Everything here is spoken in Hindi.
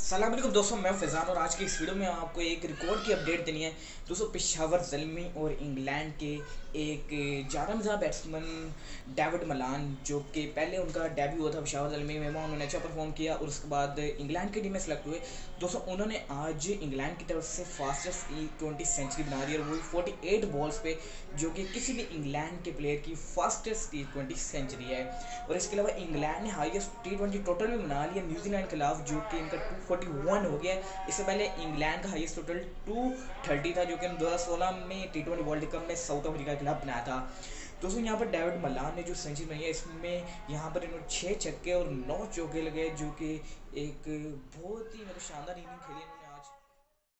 वालेकुम दोस्तों, मैं फैज़ान और आज की इस वीडियो में आपको एक रिकॉर्ड की अपडेट देनी है। दोस्तों, पिशावर जलमी और इंग्लैंड के एक जारमजा बैट्समैन डेविड मलान जो कि पहले उनका डेब्यू हुआ था पिशावर जलमी में, वहाँ उन्होंने अच्छा परफॉर्म किया और उसके बाद इंग्लैंड की टीम में सेलेक्ट हुए। दोस्तों, उन्होंने आज इंग्लैंड की तरफ़ से फास्टेस्ट ट्वेंटी सेंचुरी बना दी और वो फोर्टी एट बॉल्स पे, जो कि किसी भी इंग्लैंड के प्लेयर की फास्टेस्ट टी ट्वेंटी सेंचुरी है। और इसके अलावा इंग्लैंड ने हाइस्ट टी ट्वेंटी टोटल भी बना लिया न्यूजीलैंड के खिलाफ, जो कि इनका टू फोर्टी वन हो गया। इससे पहले इंग्लैंड का हाईएस्ट टोटल टू थर्टी था, जो कि हज़ार सोलह में टी ट्वेंटी वर्ल्ड कप में साउथ अफ्रीका के खिलाफ बनाया था। दोस्तों, यहाँ पर डेविड मलान ने जो सेंचुरी बनाई है, इसमें यहाँ पर इन्होंने छः छक्के और नौ चौके लगे जो कि एक बहुत ही मतलब शानदार इनिंग खेली